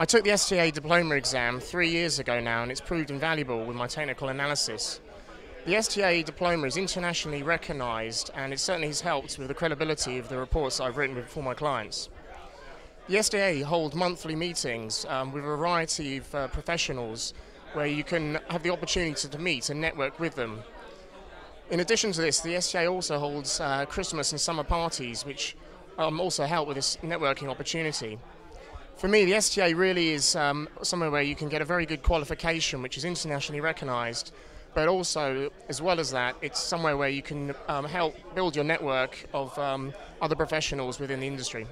I took the STA diploma exam three years ago now, and it's proved invaluable with my technical analysis. The STA diploma is internationally recognised, and it certainly has helped with the credibility of the reports I've written for my clients. The STA hold monthly meetings um, with a variety of uh, professionals where you can have the opportunity to meet and network with them. In addition to this, the STA also holds uh, Christmas and summer parties, which um, also help with this networking opportunity. For me, the STA really is um, somewhere where you can get a very good qualification, which is internationally recognised, but also, as well as that, it's somewhere where you can um, help build your network of um, other professionals within the industry.